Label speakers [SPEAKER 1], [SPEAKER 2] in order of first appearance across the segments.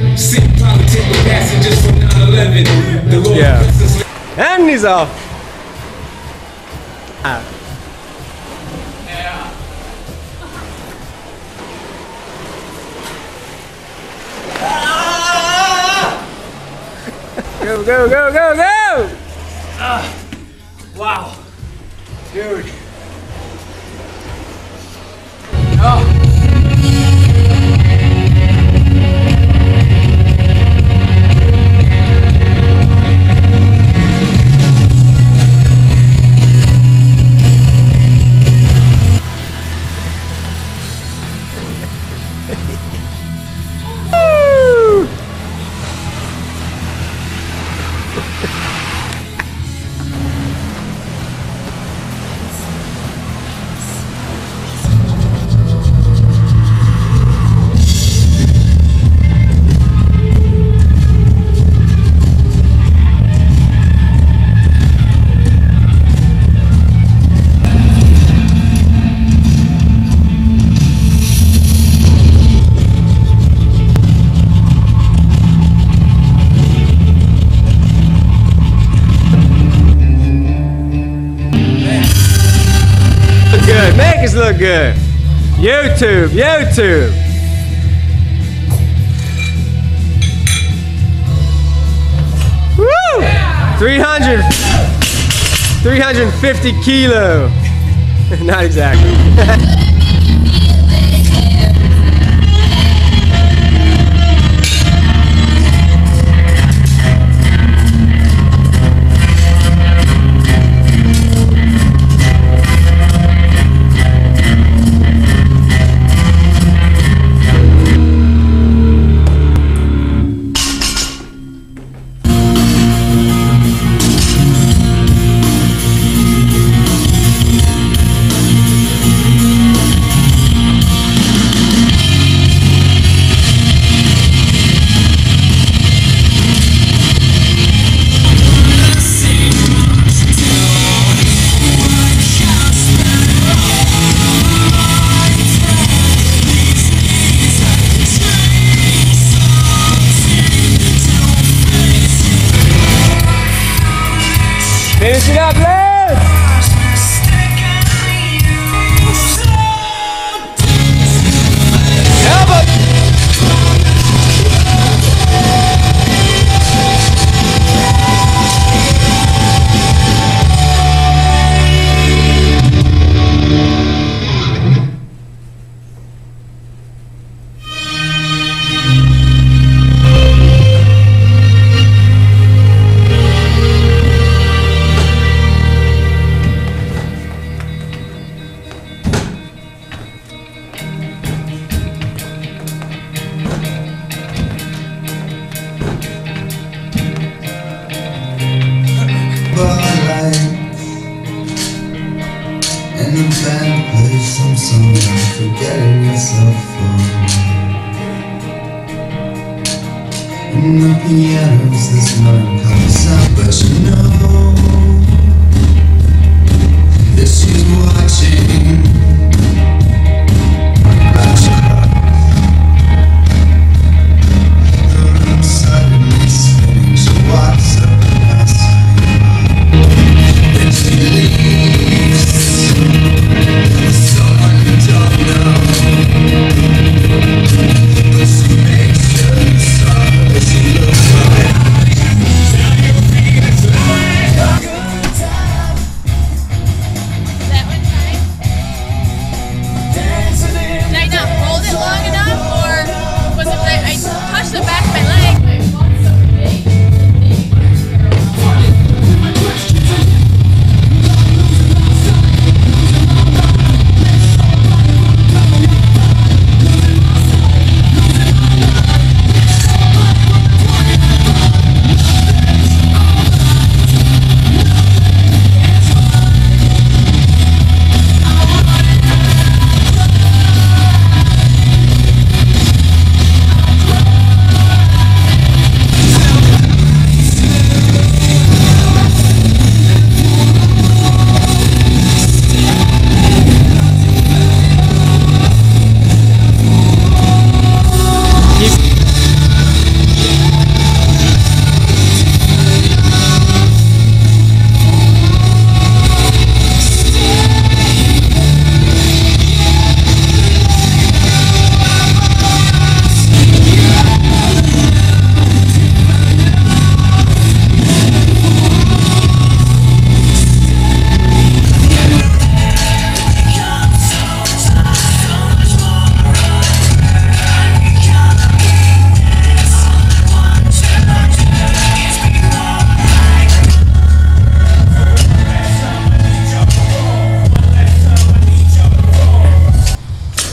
[SPEAKER 1] heaven. Sick politic with passengers from 9-11. The Lord
[SPEAKER 2] Yeah.
[SPEAKER 1] bless us.
[SPEAKER 2] And he's off. Ah. Go, go, go, go, go!
[SPEAKER 3] Wow. Dude.
[SPEAKER 2] Woo! フフフ。Look good. YouTube, YouTube. Woo! 300, 350 kilo. Not exactly.
[SPEAKER 4] the piano's this melancholy sound But you know That she's watching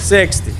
[SPEAKER 2] 60.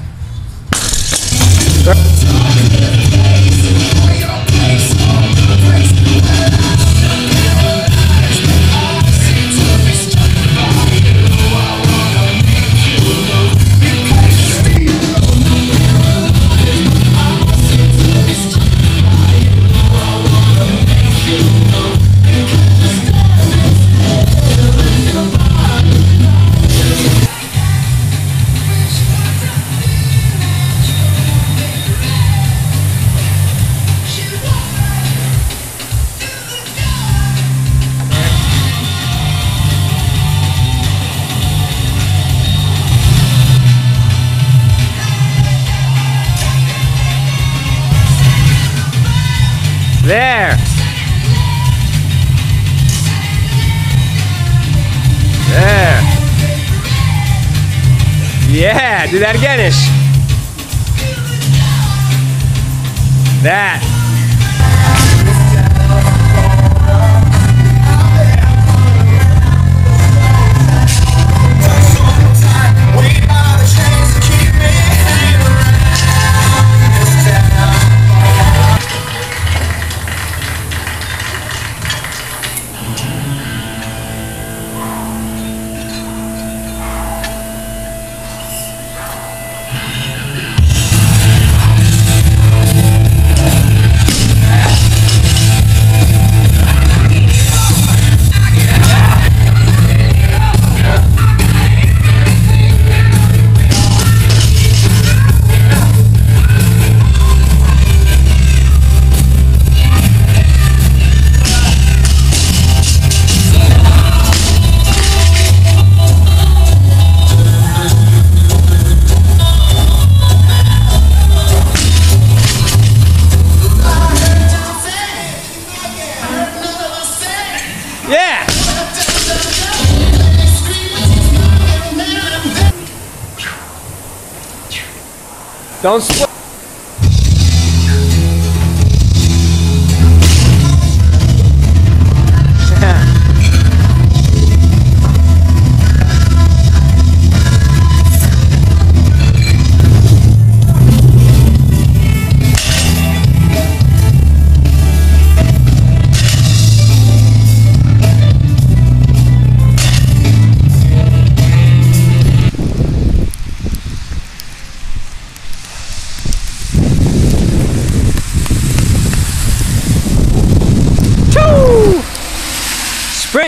[SPEAKER 2] Yeah, do that again ish. That. Don't split.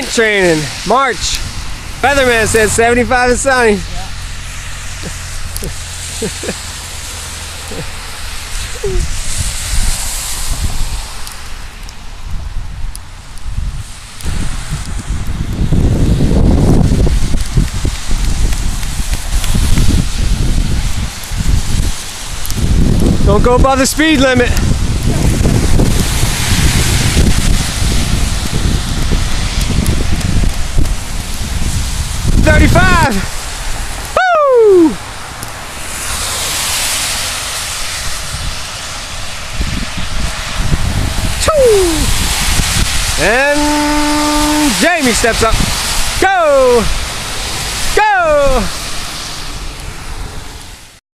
[SPEAKER 2] Training, March. Weatherman says 75 and sunny. Don't go above the speed limit. Thirty-five. Woo! Choo! And Jamie steps up. Go! Go!